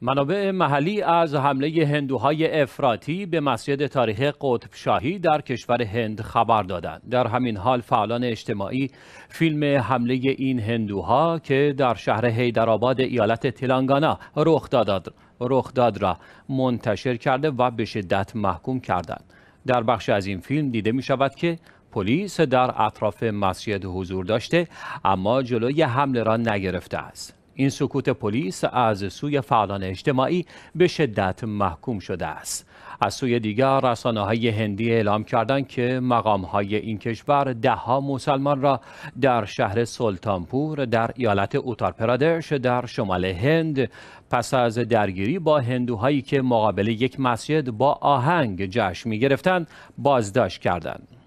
منابع محلی از حمله هندوهای افراطی به مسجد تاریخ قطب شاهی در کشور هند خبر دادند. در همین حال فعالان اجتماعی فیلم حمله این هندوها که در شهر هیدرآباد ایالت تلانگانا رخ داد رخ داد را منتشر کرده و به شدت محکوم کردند. در بخش از این فیلم دیده می شود که پلیس در اطراف مسجد حضور داشته اما جلوی حمله را نگرفته است. این سکوت پلیس از سوی فعالان اجتماعی به شدت محکوم شده است. از سوی دیگر رسانه های هندی اعلام کردند که مقام های این کشور دهها مسلمان را در شهر سلطانپور در ایالت اوتار پرادش در شمال هند پس از درگیری با هندوهایی که مقابل یک مسجد با آهنگ جشن می گرفتند بازداشت کردند.